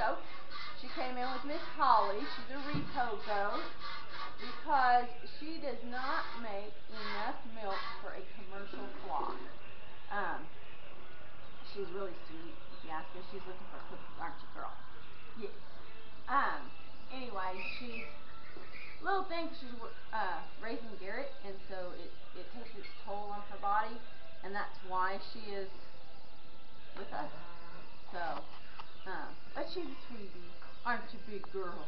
goat. She came in with Miss Holly. She's a repo goat because she does not make enough milk for a commercial flock. Um, she's really sweet. If you ask her, she's looking for cookies, aren't you, girl? Yes. Um, anyway, she's little thing. She's uh, raising Garrett, and so it it takes its toll on her body and that's why she is with us. She's sweetie. Aren't you, big girl?